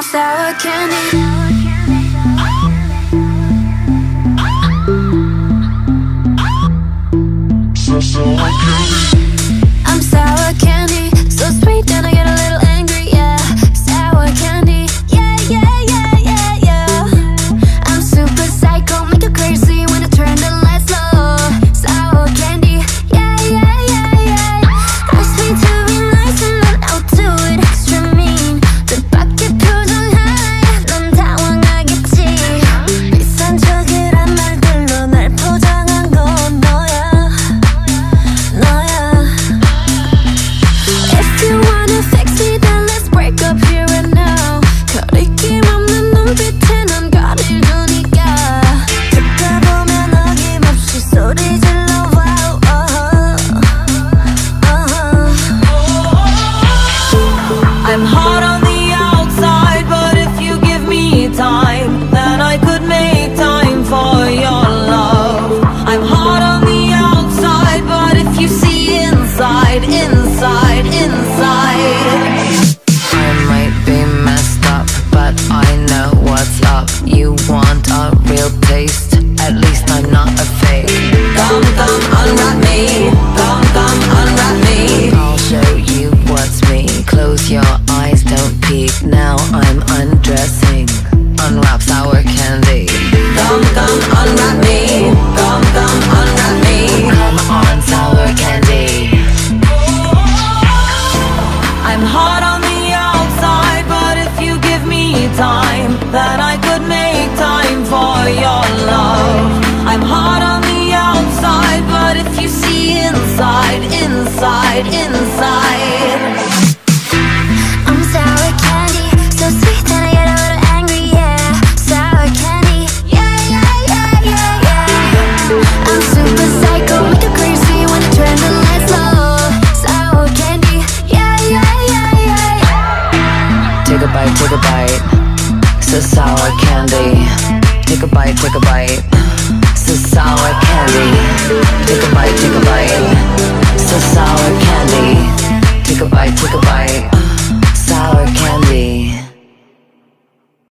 sour candy. So, so I can't I'm hard on the outside, but if you give me time, then I could make time for your love. I'm hard on the outside, but if you see inside, inside, inside. adrenaline sour candy. Take a bite, take a bite. So sour candy. Take a bite, take a bite. So sour candy. Take a bite, take a bite.